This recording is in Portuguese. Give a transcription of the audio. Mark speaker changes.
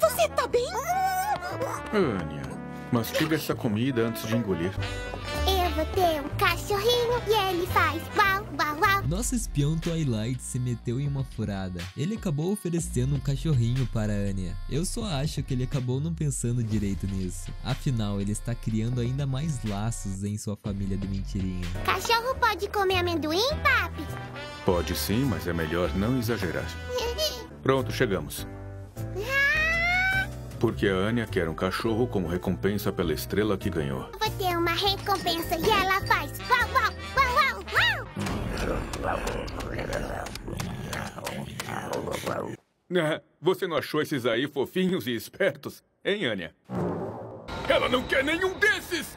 Speaker 1: Você tá bem?
Speaker 2: Ania, mastiga essa comida antes de engolir.
Speaker 3: Eu vou ter um cachorrinho e ele faz uau, uau, uau.
Speaker 4: Nosso espião Twilight se meteu em uma furada. Ele acabou oferecendo um cachorrinho para Anya. Eu só acho que ele acabou não pensando direito nisso. Afinal, ele está criando ainda mais laços em sua família de mentirinha.
Speaker 3: Cachorro pode comer amendoim, papi?
Speaker 2: Pode sim, mas é melhor não exagerar. Pronto, chegamos. Porque a Anya quer um cachorro como recompensa pela estrela que ganhou.
Speaker 3: Vou ter uma recompensa e ela faz uau, uau, uau, uau, uau.
Speaker 2: Ah, Você não achou esses aí fofinhos e espertos? Hein, Anya? Ela não quer nenhum desses!